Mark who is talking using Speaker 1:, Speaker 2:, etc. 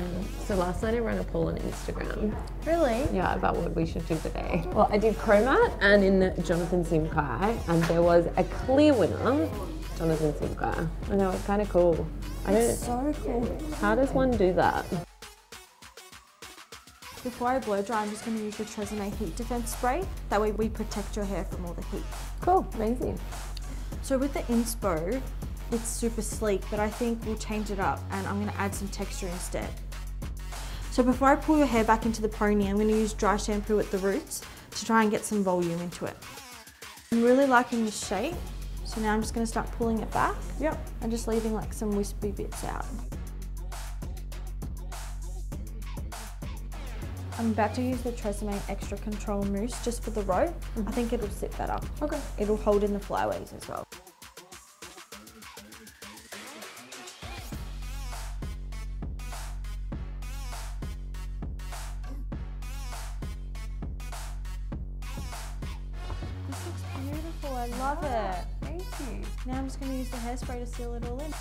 Speaker 1: Um, so last night I ran a poll on Instagram.
Speaker 2: Really?
Speaker 1: Yeah, about what we should do today. Well, I did Chromat and in Jonathan Simkhai, and there was a clear winner, Jonathan Simkhai. I know it's kind of cool. I don't.
Speaker 2: So cool.
Speaker 1: How does one do that?
Speaker 2: Before I blow dry, I'm just going to use the Tresemme Heat Defense Spray. That way we protect your hair from all the heat.
Speaker 1: Cool, amazing.
Speaker 2: So with the Inspo, it's super sleek, but I think we'll change it up and I'm going to add some texture instead. So before I pull your hair back into the pony, I'm going to use dry shampoo at the roots to try and get some volume into it. I'm really liking the shape, so now I'm just going to start pulling it back.
Speaker 1: Yep.
Speaker 2: And just leaving like some wispy bits out. I'm about to use the Tresemme Extra Control Mousse just for the rope. I mm-hmm. think it'll sit better.
Speaker 1: Okay.
Speaker 2: It'll hold in the flyaways as well. I love oh, it.
Speaker 1: Thank you.
Speaker 2: Now I'm just going to use the hairspray to seal it all in.